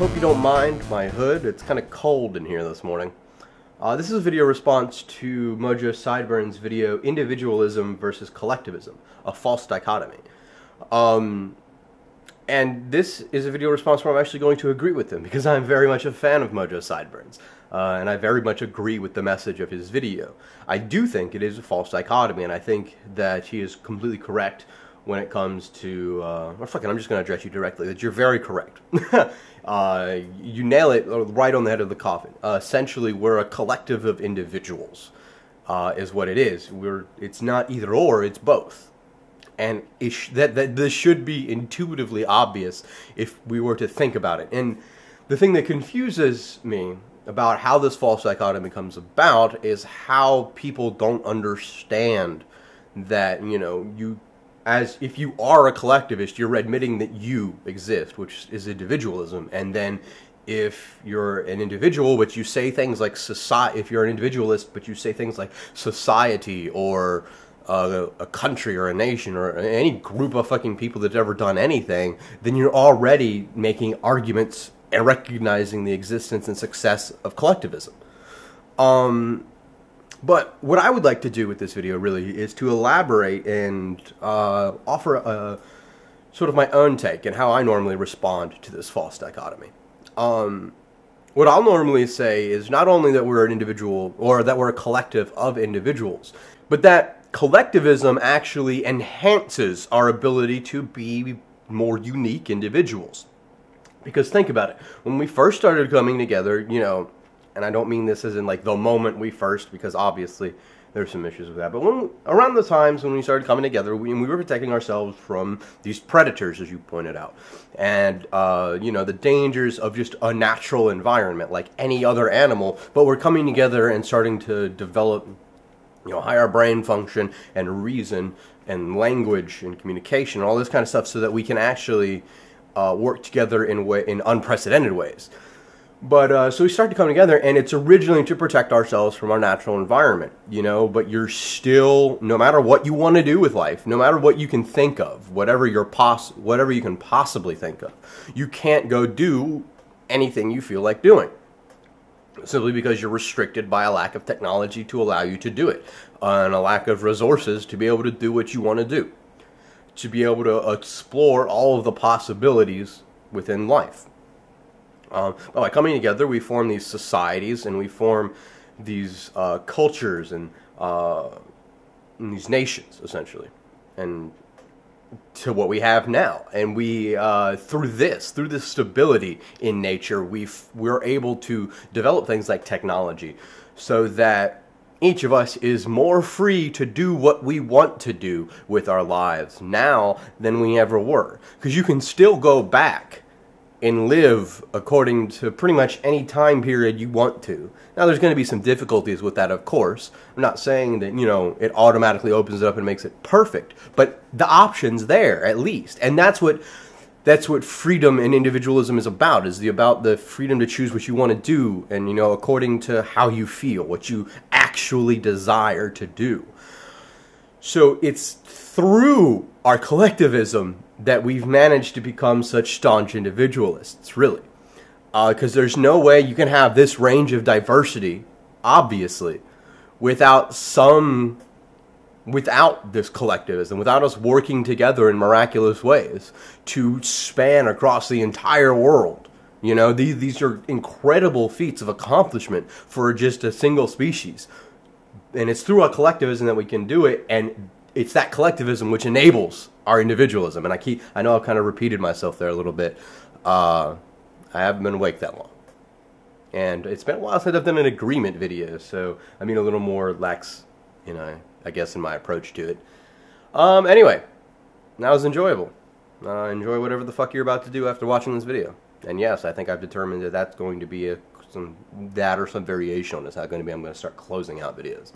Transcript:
you don't mind my hood. It's kind of cold in here this morning. Uh, this is a video response to Mojo Sideburn's video, Individualism versus Collectivism, a false dichotomy. Um, and this is a video response where I'm actually going to agree with him because I'm very much a fan of Mojo Sideburns. Uh, and I very much agree with the message of his video. I do think it is a false dichotomy, and I think that he is completely correct when it comes to. Uh, well, fuck it, I'm just going to address you directly. That you're very correct. uh, you nail it right on the head of the coffin. Uh, essentially, we're a collective of individuals, uh, is what it is. We're. It's not either or. It's both. And sh- that that this should be intuitively obvious if we were to think about it. And the thing that confuses me about how this false dichotomy comes about is how people don't understand that you know you as if you are a collectivist you're admitting that you exist which is individualism and then if you're an individual but you say things like society if you're an individualist but you say things like society or uh, a country or a nation or any group of fucking people that's ever done anything then you're already making arguments and recognizing the existence and success of collectivism. Um, but what I would like to do with this video really is to elaborate and uh, offer a sort of my own take and how I normally respond to this false dichotomy. Um, what I'll normally say is not only that we're an individual or that we're a collective of individuals, but that collectivism actually enhances our ability to be more unique individuals. Because think about it. When we first started coming together, you know, and I don't mean this as in like the moment we first, because obviously there's some issues with that. But when around the times when we started coming together, we, we were protecting ourselves from these predators, as you pointed out, and uh, you know the dangers of just a natural environment like any other animal. But we're coming together and starting to develop, you know, higher brain function and reason and language and communication and all this kind of stuff, so that we can actually uh, work together in way in unprecedented ways. But uh, so we start to come together, and it's originally to protect ourselves from our natural environment, you know. But you're still, no matter what you want to do with life, no matter what you can think of, whatever your pos, whatever you can possibly think of, you can't go do anything you feel like doing, simply because you're restricted by a lack of technology to allow you to do it, uh, and a lack of resources to be able to do what you want to do to be able to explore all of the possibilities within life. Um, by coming together, we form these societies and we form these uh, cultures and, uh, and, these nations, essentially, and to what we have now. And we, uh, through this, through this stability in nature, we we're able to develop things like technology so that each of us is more free to do what we want to do with our lives now than we ever were. Because you can still go back and live according to pretty much any time period you want to. Now, there's going to be some difficulties with that, of course. I'm not saying that, you know, it automatically opens it up and makes it perfect, but the option's there at least. And that's what that's what freedom and individualism is about is the about the freedom to choose what you want to do and you know according to how you feel what you actually desire to do so it's through our collectivism that we've managed to become such staunch individualists really because uh, there's no way you can have this range of diversity obviously without some without this collectivism, without us working together in miraculous ways to span across the entire world. You know, these, these are incredible feats of accomplishment for just a single species. And it's through our collectivism that we can do it, and it's that collectivism which enables our individualism. And I keep, I know I've kind of repeated myself there a little bit. Uh, I haven't been awake that long. And it's been a while since I've done an agreement video, so I mean a little more lax, you know, I guess, in my approach to it. Um, anyway, that was enjoyable. Uh, enjoy whatever the fuck you're about to do after watching this video. And yes, I think I've determined that that's going to be a, some that or some variation on this. How going to be? I'm going to start closing out videos.